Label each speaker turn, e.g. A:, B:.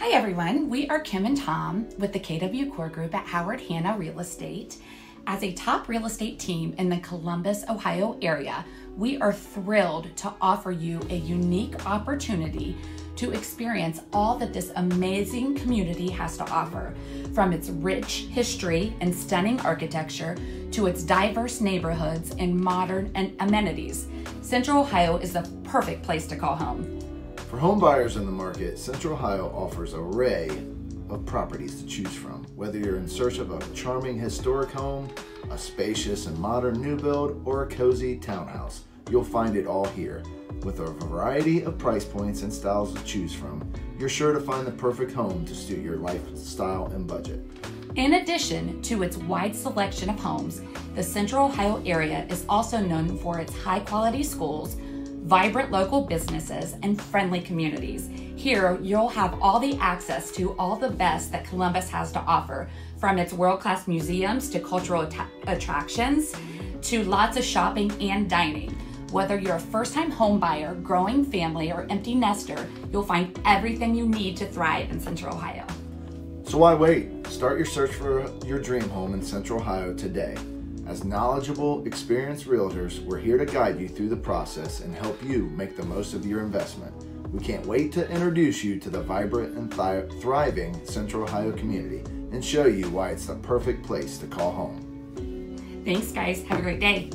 A: Hi everyone, we are Kim and Tom with the KW Core Group at Howard Hanna Real Estate. As a top real estate team in the Columbus, Ohio area, we are thrilled to offer you a unique opportunity to experience all that this amazing community has to offer, from its rich history and stunning architecture to its diverse neighborhoods and modern amenities. Central Ohio is the perfect place to call home.
B: For home buyers in the market, Central Ohio offers an array of properties to choose from. Whether you're in search of a charming historic home, a spacious and modern new build, or a cozy townhouse, you'll find it all here. With a variety of price points and styles to choose from, you're sure to find the perfect home to suit your lifestyle and budget.
A: In addition to its wide selection of homes, the Central Ohio area is also known for its high quality schools, vibrant local businesses, and friendly communities. Here, you'll have all the access to all the best that Columbus has to offer, from its world class museums to cultural attractions to lots of shopping and dining. Whether you're a first time home buyer, growing family, or empty nester, you'll find everything you need to thrive in Central Ohio.
B: So why wait? Start your search for your dream home in Central Ohio today. As knowledgeable, experienced realtors, we're here to guide you through the process and help you make the most of your investment. We can't wait to introduce you to the vibrant and th- thriving Central Ohio community and show you why it's the perfect place to call home.
A: Thanks, guys. Have a great day.